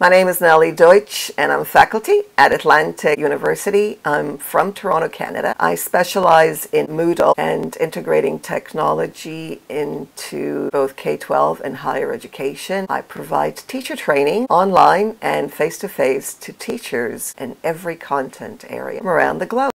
My name is Nellie Deutsch and I'm faculty at Atlantic University. I'm from Toronto, Canada. I specialize in Moodle and integrating technology into both K-12 and higher education. I provide teacher training online and face-to-face -to, -face to teachers in every content area around the globe.